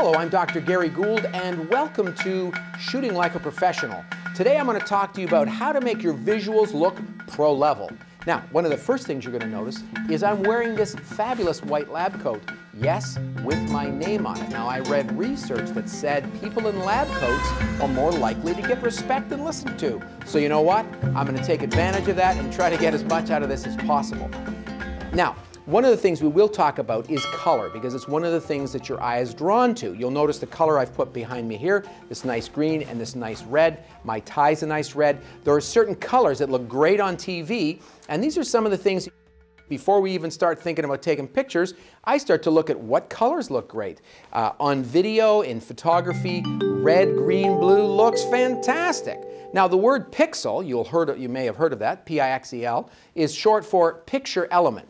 Hello, I'm Dr. Gary Gould, and welcome to Shooting Like a Professional. Today I'm going to talk to you about how to make your visuals look pro level. Now, one of the first things you're going to notice is I'm wearing this fabulous white lab coat. Yes, with my name on it. Now, I read research that said people in lab coats are more likely to get respect and listened to. So you know what? I'm going to take advantage of that and try to get as much out of this as possible. Now, one of the things we will talk about is color because it's one of the things that your eye is drawn to. You'll notice the color I've put behind me here, this nice green and this nice red. My tie's a nice red. There are certain colors that look great on TV, and these are some of the things before we even start thinking about taking pictures, I start to look at what colors look great. Uh, on video, in photography, red, green, blue looks fantastic. Now the word pixel, you'll heard, you may have heard of that, P-I-X-E-L, is short for picture element.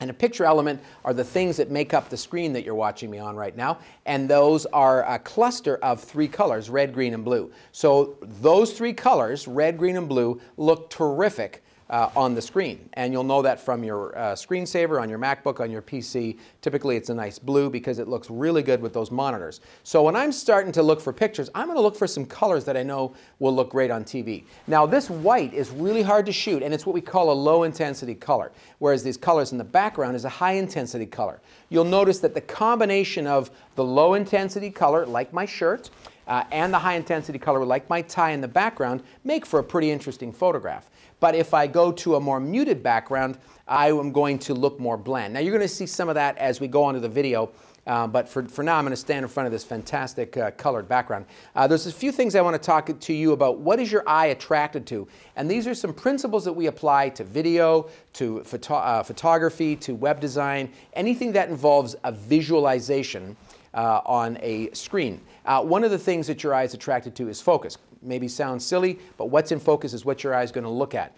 And a picture element are the things that make up the screen that you're watching me on right now. And those are a cluster of three colors, red, green, and blue. So those three colors, red, green, and blue, look terrific uh, on the screen. And you'll know that from your uh, screensaver on your MacBook, on your PC. Typically it's a nice blue because it looks really good with those monitors. So when I'm starting to look for pictures, I'm going to look for some colors that I know will look great on TV. Now this white is really hard to shoot and it's what we call a low intensity color, whereas these colors in the background is a high intensity color. You'll notice that the combination of the low intensity color, like my shirt, uh, and the high intensity color, like my tie in the background, make for a pretty interesting photograph. But if I go to a more muted background, I am going to look more bland. Now you're going to see some of that as we go on to the video. Uh, but for, for now, I'm going to stand in front of this fantastic uh, colored background. Uh, there's a few things I want to talk to you about. What is your eye attracted to? And these are some principles that we apply to video, to photo uh, photography, to web design, anything that involves a visualization uh, on a screen. Uh, one of the things that your eye is attracted to is focus. Maybe sounds silly, but what's in focus is what your eye is going to look at.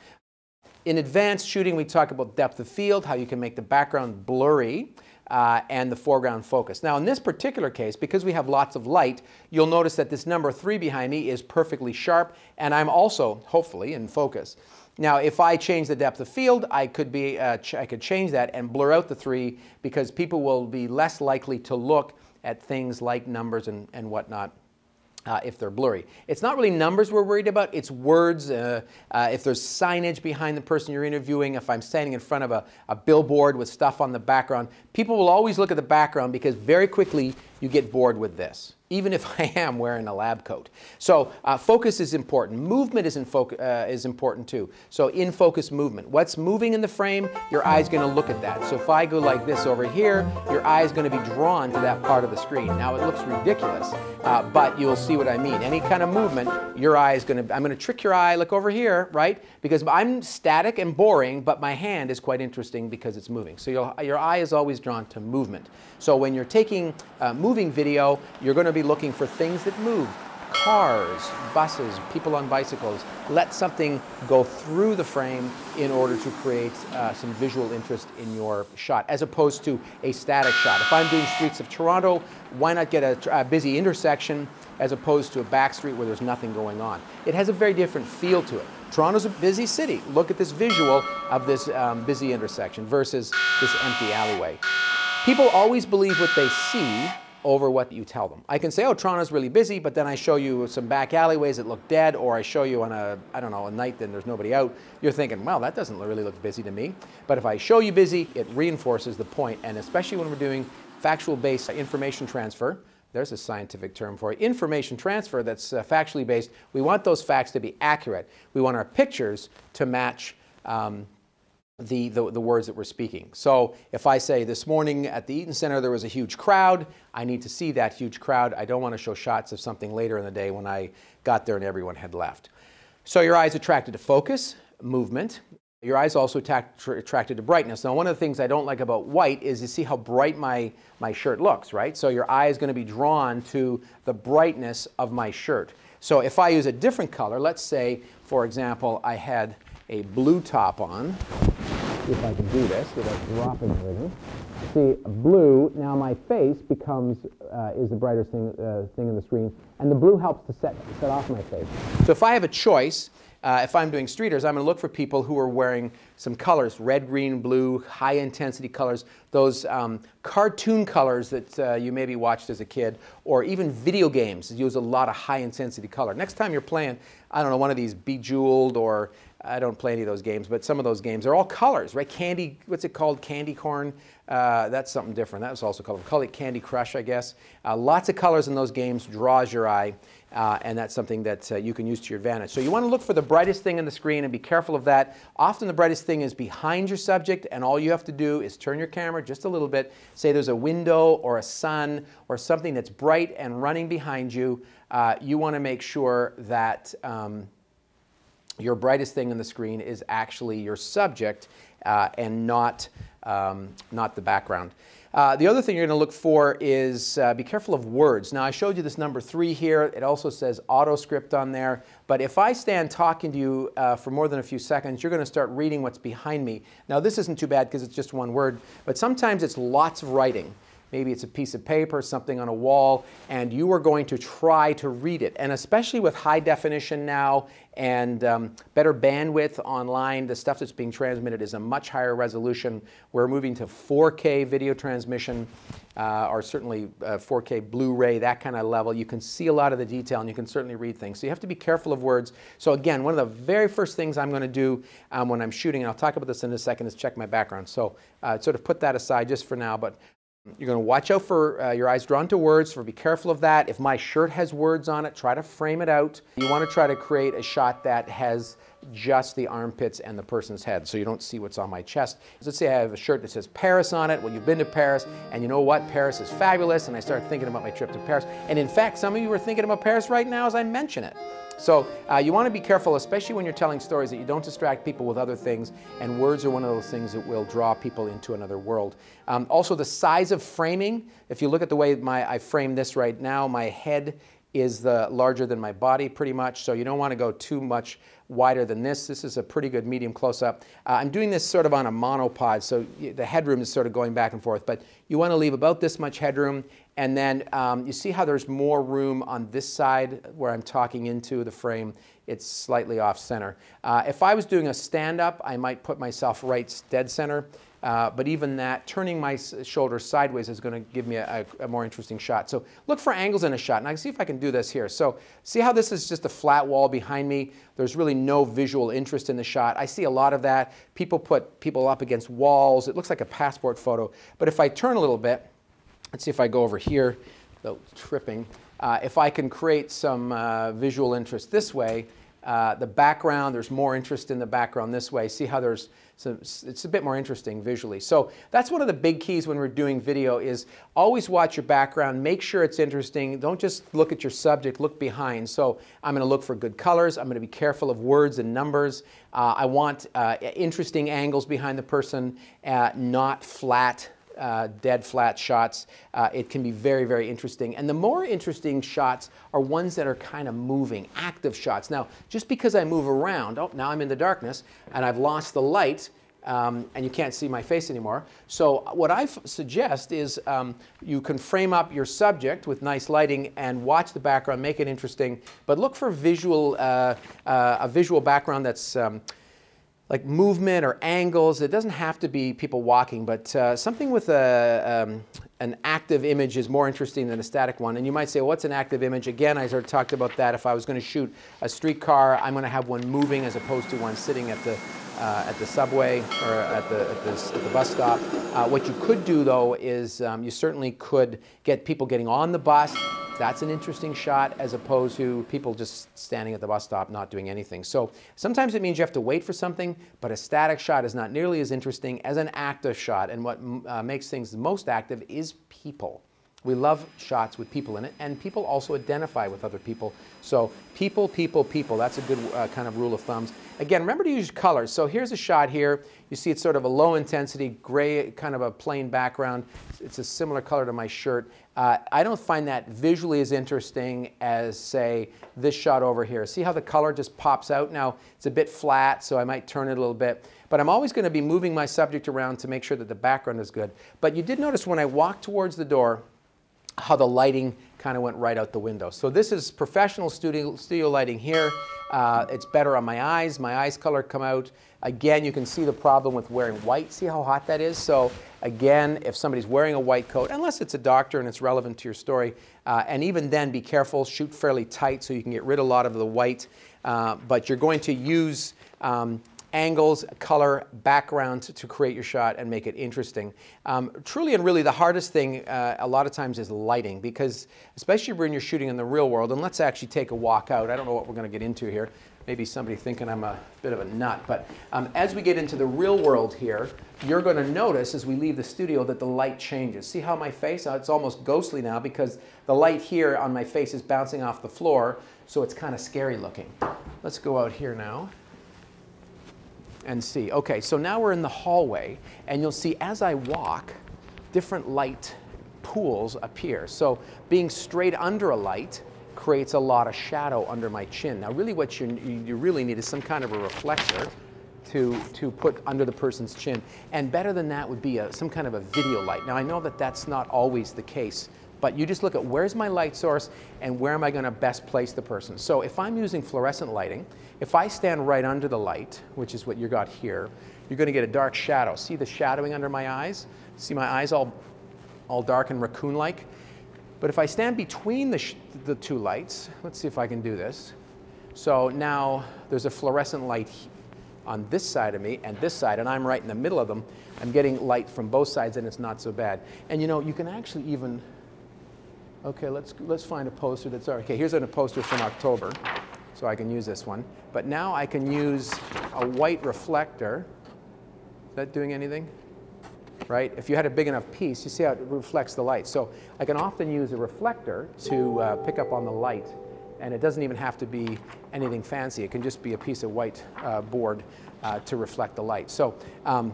In advanced shooting, we talk about depth of field, how you can make the background blurry. Uh, and the foreground focus. Now in this particular case, because we have lots of light, you'll notice that this number three behind me is perfectly sharp, and I'm also, hopefully, in focus. Now, if I change the depth of field, I could, be, uh, I could change that and blur out the three because people will be less likely to look at things like numbers and, and whatnot uh, if they're blurry. It's not really numbers we're worried about, it's words. Uh, uh, if there's signage behind the person you're interviewing, if I'm standing in front of a, a billboard with stuff on the background, people will always look at the background because very quickly you get bored with this even if I am wearing a lab coat. So uh, focus is important. Movement is, uh, is important too. So in focus movement. What's moving in the frame, your eye's going to look at that. So if I go like this over here, your eye is going to be drawn to that part of the screen. Now it looks ridiculous, uh, but you'll see what I mean. Any kind of movement, your eye is going to, I'm going to trick your eye, look over here, right? Because I'm static and boring, but my hand is quite interesting because it's moving. So your eye is always drawn to movement. So when you're taking uh, moving video, you're going to be looking for things that move. Cars, buses, people on bicycles. Let something go through the frame in order to create uh, some visual interest in your shot, as opposed to a static shot. If I'm doing streets of Toronto, why not get a, a busy intersection as opposed to a back street where there's nothing going on? It has a very different feel to it. Toronto's a busy city. Look at this visual of this um, busy intersection versus this empty alleyway. People always believe what they see over what you tell them. I can say, oh, Toronto's really busy, but then I show you some back alleyways that look dead, or I show you on a, I don't know, a night then there's nobody out. You're thinking, well, that doesn't really look busy to me. But if I show you busy, it reinforces the point, and especially when we're doing factual-based information transfer, there's a scientific term for it, information transfer that's uh, factually based, we want those facts to be accurate. We want our pictures to match um, the, the, the, words that we're speaking. So if I say this morning at the Eaton Center there was a huge crowd, I need to see that huge crowd. I don't want to show shots of something later in the day when I got there and everyone had left. So your eyes attracted to focus, movement. Your eyes also attracted to brightness. Now one of the things I don't like about white is you see how bright my, my shirt looks, right? So your eye is going to be drawn to the brightness of my shirt. So if I use a different color, let's say, for example, I had a blue top on, if I can do this without dropping everything. See, blue, now my face becomes, uh, is the brightest thing, uh, thing in the screen, and the blue helps to set, set off my face. So if I have a choice uh, if I'm doing streeters, I'm going to look for people who are wearing some colors, red, green, blue, high intensity colors, those um, cartoon colors that uh, you maybe watched as a kid, or even video games use a lot of high intensity color. Next time you're playing, I don't know, one of these Bejeweled or I don't play any of those games, but some of those games are all colors, right? Candy, what's it called? Candy corn. Uh, that's something different. That was also called, call it Candy Crush, I guess. Uh, lots of colors in those games draws your eye, uh, and that's something that uh, you can use to your advantage. So you want to look for the brightest thing on the screen and be careful of that. Often the brightest thing is behind your subject, and all you have to do is turn your camera just a little bit. Say there's a window or a sun or something that's bright and running behind you. Uh, you want to make sure that um, your brightest thing on the screen is actually your subject uh, and not, um, not the background. Uh, the other thing you're going to look for is uh, be careful of words. Now I showed you this number three here. It also says Autoscript on there. But if I stand talking to you uh, for more than a few seconds, you're going to start reading what's behind me. Now this isn't too bad because it's just one word, but sometimes it's lots of writing. Maybe it's a piece of paper, something on a wall, and you are going to try to read it. And especially with high definition now and um, better bandwidth online, the stuff that's being transmitted is a much higher resolution. We're moving to 4K video transmission, uh, or certainly uh, 4K Blu-ray, that kind of level. You can see a lot of the detail and you can certainly read things. So you have to be careful of words. So again, one of the very first things I'm going to do um, when I'm shooting, and I'll talk about this in a second, is check my background. So uh, sort of put that aside just for now. But you're going to watch out for uh, your eyes drawn to words, so be careful of that. If my shirt has words on it, try to frame it out. You want to try to create a shot that has just the armpits and the person's head, so you don't see what's on my chest. Let's say I have a shirt that says Paris on it. Well, you've been to Paris, and you know what? Paris is fabulous, and I start thinking about my trip to Paris. And in fact, some of you are thinking about Paris right now as I mention it. So uh, you want to be careful, especially when you're telling stories, that you don't distract people with other things, and words are one of those things that will draw people into another world. Um, also, the size of framing. If you look at the way my, I frame this right now, my head is the larger than my body pretty much, so you don't want to go too much wider than this. This is a pretty good medium close-up. Uh, I'm doing this sort of on a monopod, so the headroom is sort of going back and forth, but you want to leave about this much headroom, and then um, you see how there's more room on this side where I'm talking into the frame. It's slightly off center. Uh, if I was doing a stand-up, I might put myself right dead center. Uh, but even that, turning my shoulder sideways is going to give me a, a, more interesting shot. So look for angles in a shot. And I can see if I can do this here. So see how this is just a flat wall behind me? There's really no visual interest in the shot. I see a lot of that. People put people up against walls. It looks like a passport photo. But if I turn a little bit, let's see if I go over here, though tripping. Uh, if I can create some uh, visual interest this way, uh, the background, there's more interest in the background this way. See how there's some, it's a bit more interesting visually. So that's one of the big keys when we're doing video is always watch your background, make sure it's interesting. Don't just look at your subject, look behind. So I'm going to look for good colors. I'm going to be careful of words and numbers. Uh, I want uh, interesting angles behind the person, uh, not flat uh, dead flat shots, uh, it can be very, very interesting. And the more interesting shots are ones that are kind of moving, active shots. Now, just because I move around, oh, now I'm in the darkness and I've lost the light, um, and you can't see my face anymore. So what I suggest is um, you can frame up your subject with nice lighting and watch the background, make it interesting, but look for visual, uh, uh a visual background that's um, like movement or angles. It doesn't have to be people walking, but uh, something with a, um, an active image is more interesting than a static one. And you might say, what's an active image? Again, I sort of talked about that. If I was going to shoot a streetcar, I'm going to have one moving as opposed to one sitting at the, uh, at the subway or at the, at the, at the bus stop. Uh, what you could do, though, is um, you certainly could get people getting on the bus, that's an interesting shot as opposed to people just standing at the bus stop not doing anything. So sometimes it means you have to wait for something, but a static shot is not nearly as interesting as an active shot. And what uh, makes things most active is people. We love shots with people in it, and people also identify with other people. So people, people, people, that's a good uh, kind of rule of thumbs. Again, remember to use colors. So here's a shot here. You see it's sort of a low intensity, gray, kind of a plain background. It's a similar color to my shirt. Uh, I don't find that visually as interesting as, say, this shot over here. See how the color just pops out? Now, it's a bit flat, so I might turn it a little bit. But I'm always going to be moving my subject around to make sure that the background is good. But you did notice when I walked towards the door, how the lighting kind of went right out the window. So this is professional studio, studio lighting here. Uh, it's better on my eyes. My eyes color come out. Again, you can see the problem with wearing white. See how hot that is? So again, if somebody's wearing a white coat, unless it's a doctor and it's relevant to your story, uh, and even then be careful, shoot fairly tight so you can get rid of a lot of the white. Uh, but you're going to use um, angles, color, background to, to, create your shot and make it interesting. Um, truly and really the hardest thing uh, a lot of times is lighting because especially when you're shooting in the real world, and let's actually take a walk out. I don't know what we're going to get into here. Maybe somebody thinking I'm a bit of a nut, but um, as we get into the real world here, you're going to notice as we leave the studio that the light changes. See how my face, uh, it's almost ghostly now because the light here on my face is bouncing off the floor, so it's kind of scary looking. Let's go out here now and see. Okay, so now we're in the hallway, and you'll see as I walk, different light pools appear. So being straight under a light creates a lot of shadow under my chin. Now really what you, you really need is some kind of a reflector to, to put under the person's chin. And better than that would be a, some kind of a video light. Now I know that that's not always the case, but you just look at where's my light source and where am I going to best place the person. So if I'm using fluorescent lighting, if I stand right under the light, which is what you got here, you're going to get a dark shadow. See the shadowing under my eyes? See my eyes all, all dark and raccoon-like? But if I stand between the, the two lights, let's see if I can do this. So now there's a fluorescent light on this side of me and this side, and I'm right in the middle of them. I'm getting light from both sides, and it's not so bad. And you know, you can actually even, okay, let's, let's find a poster that's, okay, here's a poster from October so I can use this one. But now I can use a white reflector. Is that doing anything? Right? If you had a big enough piece, you see how it reflects the light. So I can often use a reflector to uh, pick up on the light. And it doesn't even have to be anything fancy. It can just be a piece of white uh, board uh, to reflect the light. So um,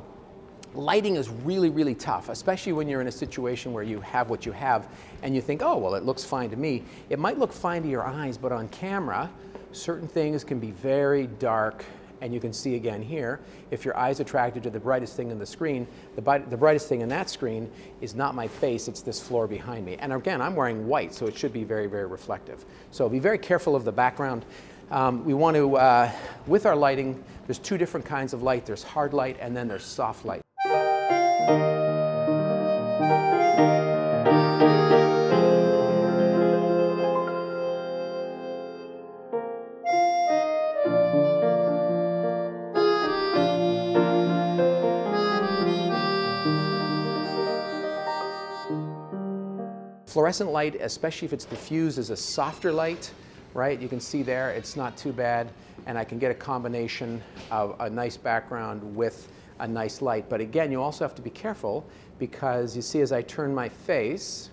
lighting is really, really tough, especially when you're in a situation where you have what you have and you think, oh, well, it looks fine to me. It might look fine to your eyes, but on camera, certain things can be very dark and you can see again here, if your eye's attracted to the brightest thing in the screen, the, the, brightest thing in that screen is not my face, it's this floor behind me. And again, I'm wearing white, so it should be very, very reflective. So be very careful of the background. Um, we want to, uh, with our lighting, there's two different kinds of light. There's hard light and then there's soft light. Fluorescent light, especially if it's diffused, is a softer light, right? You can see there, it's not too bad, and I can get a combination of a nice background with a nice light. But again, you also have to be careful because you see as I turn my face,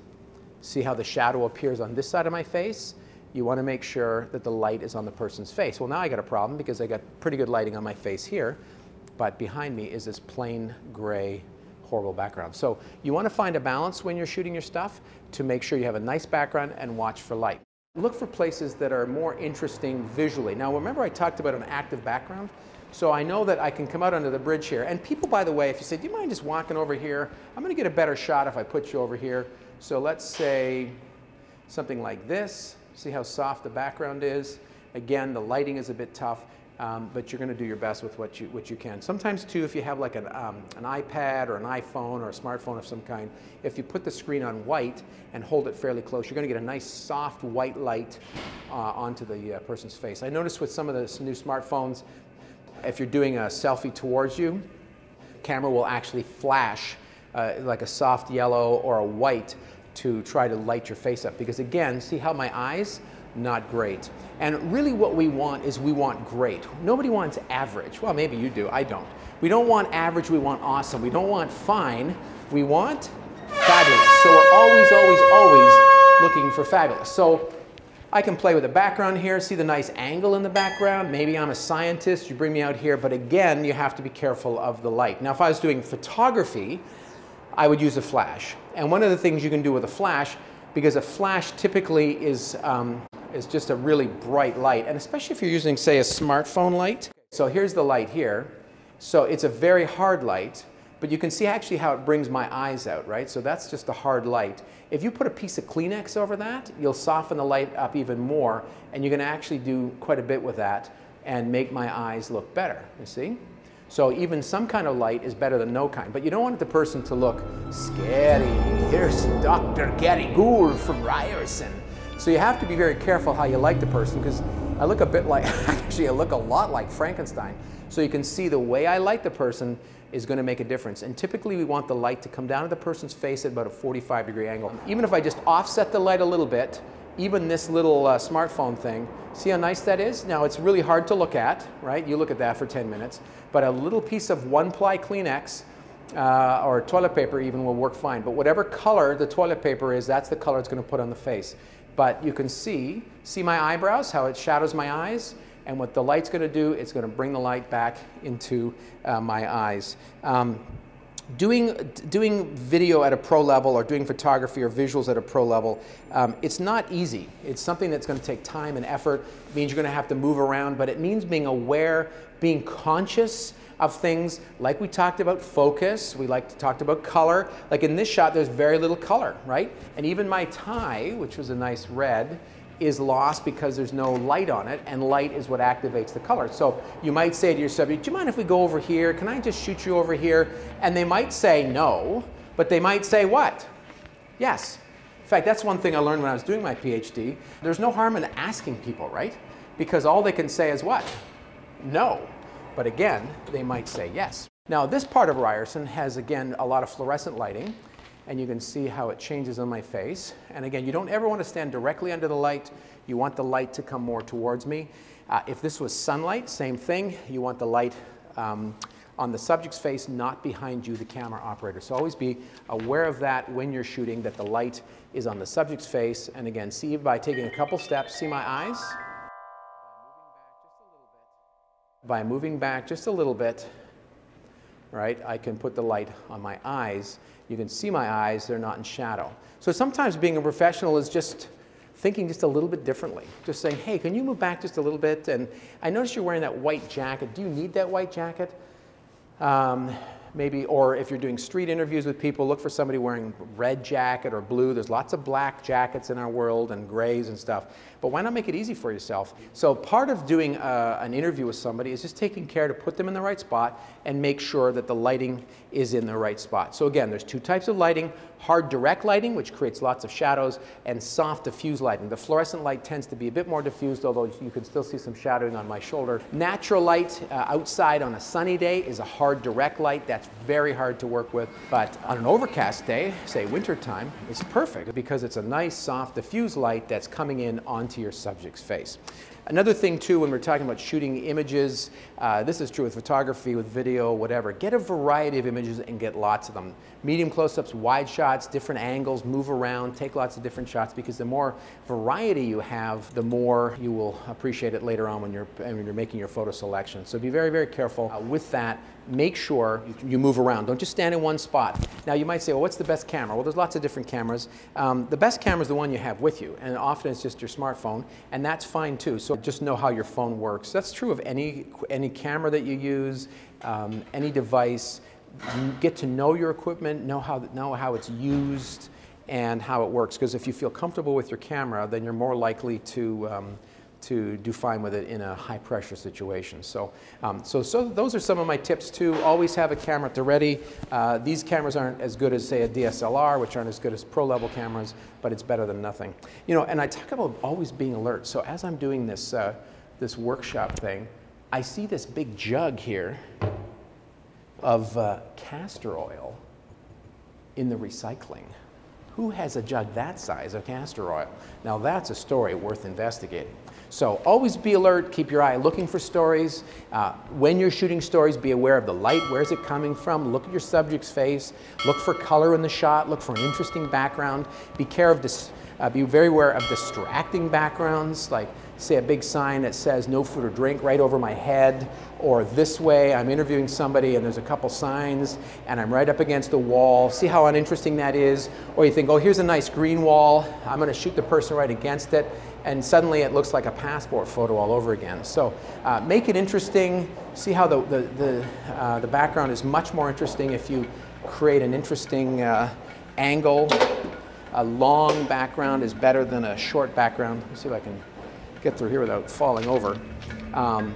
see how the shadow appears on this side of my face? You want to make sure that the light is on the person's face. Well, now I got a problem because I got pretty good lighting on my face here, but behind me is this plain gray horrible background. So you want to find a balance when you're shooting your stuff to make sure you have a nice background and watch for light. Look for places that are more interesting visually. Now remember I talked about an active background? So I know that I can come out under the bridge here. And people, by the way, if you say, do you mind just walking over here? I'm going to get a better shot if I put you over here. So let's say something like this. See how soft the background is? Again, the lighting is a bit tough. Um, but you're going to do your best with what you, what you can. Sometimes too, if you have like an, um, an iPad or an iPhone or a smartphone of some kind, if you put the screen on white and hold it fairly close, you're going to get a nice soft white light uh, onto the uh, person's face. I noticed with some of the new smartphones, if you're doing a selfie towards you, camera will actually flash uh, like a soft yellow or a white to try to light your face up. Because again, see how my eyes not great. And really what we want is we want great. Nobody wants average. Well, maybe you do, I don't. We don't want average, we want awesome. We don't want fine, we want fabulous. So we're always, always, always looking for fabulous. So I can play with the background here, see the nice angle in the background. Maybe I'm a scientist, you bring me out here, but again, you have to be careful of the light. Now, if I was doing photography, I would use a flash. And one of the things you can do with a flash, because a flash typically is um, is just a really bright light, and especially if you're using, say, a smartphone light. So here's the light here. So it's a very hard light, but you can see actually how it brings my eyes out, right? So that's just a hard light. If you put a piece of Kleenex over that, you'll soften the light up even more, and you can actually do quite a bit with that and make my eyes look better, you see? So even some kind of light is better than no kind. But you don't want the person to look scary. Here's Dr. Gary Gould from Ryerson. So you have to be very careful how you like the person because I look a bit like, actually I look a lot like Frankenstein. So you can see the way I light the person is going to make a difference. And typically we want the light to come down to the person's face at about a 45 degree angle. Even if I just offset the light a little bit, even this little uh, smartphone thing, see how nice that is? Now it's really hard to look at, right? You look at that for 10 minutes, but a little piece of one ply Kleenex uh, or toilet paper even will work fine. But whatever color the toilet paper is, that's the color it's going to put on the face. But you can see, see my eyebrows, how it shadows my eyes? And what the light's going to do, it's going to bring the light back into uh, my eyes. Um, doing, doing video at a pro level or doing photography or visuals at a pro level, um, it's not easy. It's something that's going to take time and effort. It means you're going to have to move around, but it means being aware, being conscious of things like we talked about focus, we like to talk about color. Like in this shot, there's very little color, right? And even my tie, which was a nice red, is lost because there's no light on it, and light is what activates the color. So you might say to your subject, do you mind if we go over here? Can I just shoot you over here? And they might say no, but they might say what? Yes. In fact, that's one thing I learned when I was doing my PhD. There's no harm in asking people, right? Because all they can say is what? No. But again, they might say yes. Now, this part of Ryerson has, again, a lot of fluorescent lighting and you can see how it changes on my face. And again, you don't ever want to stand directly under the light. You want the light to come more towards me. Uh, if this was sunlight, same thing. You want the light um, on the subject's face, not behind you, the camera operator. So always be aware of that when you're shooting, that the light is on the subject's face. And again, see by taking a couple steps, see my eyes? By moving back just a little bit, right, I can put the light on my eyes you can see my eyes, they're not in shadow. So sometimes being a professional is just thinking just a little bit differently. Just saying, hey, can you move back just a little bit? And I notice you're wearing that white jacket. Do you need that white jacket? Um, maybe, or if you're doing street interviews with people, look for somebody wearing red jacket or blue. There's lots of black jackets in our world and grays and stuff. But why not make it easy for yourself? So part of doing uh, an interview with somebody is just taking care to put them in the right spot and make sure that the lighting is in the right spot. So again, there's two types of lighting, hard direct lighting, which creates lots of shadows, and soft diffuse lighting. The fluorescent light tends to be a bit more diffused, although you can still see some shadowing on my shoulder. Natural light uh, outside on a sunny day is a hard direct light. That's very hard to work with. But on an overcast day, say wintertime, it's perfect because it's a nice, soft, diffuse light that's coming in onto your subject's face. Another thing too, when we're talking about shooting images, uh, this is true with photography, with video, whatever, get a variety of images and get lots of them. Medium close-ups, wide shots, different angles, move around, take lots of different shots because the more variety you have, the more you will appreciate it later on when you're, when you're making your photo selection. So be very, very careful uh, with that. Make sure you, move around. Don't just stand in one spot. Now you might say, well, what's the best camera? Well, there's lots of different cameras. Um, the best camera is the one you have with you, and often it's just your smartphone, and that's fine too. So just know how your phone works. That's true of any, any camera that you use, um, any device. Get to know your equipment, know how, know how it's used, and how it works. Because if you feel comfortable with your camera, then you're more likely to um, to do fine with it in a high pressure situation. So, um, so, so those are some of my tips too. Always have a camera at the ready. Uh, these cameras aren't as good as say a DSLR, which aren't as good as pro level cameras, but it's better than nothing. You know, and I talk about always being alert. So as I'm doing this, uh, this workshop thing, I see this big jug here of uh, castor oil in the recycling. Who has a jug that size of castor oil? Now that's a story worth investigating. So always be alert, keep your eye looking for stories. Uh, when you're shooting stories, be aware of the light, where's it coming from, look at your subject's face, look for color in the shot, look for an interesting background. Be, care of dis uh, be very aware of distracting backgrounds, like say a big sign that says no food or drink right over my head, or this way, I'm interviewing somebody and there's a couple signs and I'm right up against the wall. See how uninteresting that is? Or you think, oh, here's a nice green wall, I'm gonna shoot the person right against it and suddenly it looks like a passport photo all over again. So uh, make it interesting. See how the, the, the, uh, the, background is much more interesting if you create an interesting uh, angle. A long background is better than a short background. Let's see if I can get through here without falling over. Um,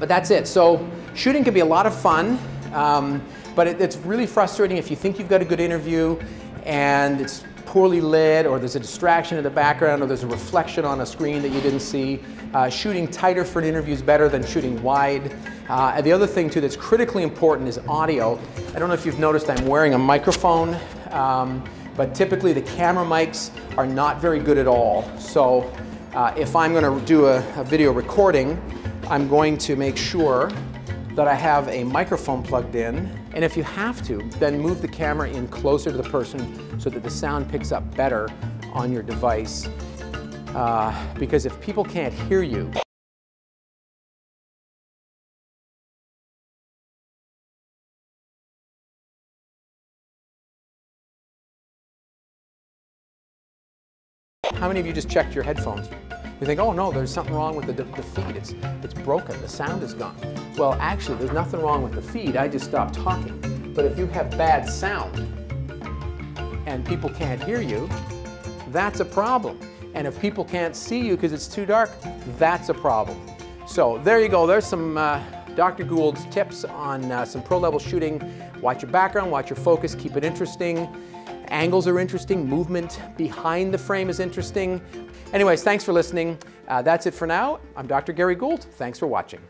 but that's it. So shooting can be a lot of fun, um, but it, it's really frustrating if you think you've got a good interview and it's poorly lit or there's a distraction in the background or there's a reflection on a screen that you didn't see. Uh, shooting tighter for an interview is better than shooting wide. Uh, and the other thing too that's critically important is audio. I don't know if you've noticed I'm wearing a microphone, um, but typically the camera mics are not very good at all. So uh, if I'm going to do a, a video recording, I'm going to make sure that I have a microphone plugged in. And if you have to, then move the camera in closer to the person so that the sound picks up better on your device. Uh, because if people can't hear you, How many of you just checked your headphones? You think, oh no, there's something wrong with the, the feed. It's, it's broken, the sound is gone. Well, actually, there's nothing wrong with the feed. I just stopped talking. But if you have bad sound and people can't hear you, that's a problem. And if people can't see you because it's too dark, that's a problem. So there you go. There's some uh, Dr. Gould's tips on uh, some pro level shooting. Watch your background, watch your focus, keep it interesting. Angles are interesting, movement behind the frame is interesting. Anyways, thanks for listening. Uh, that's it for now. I'm Dr. Gary Gould. Thanks for watching.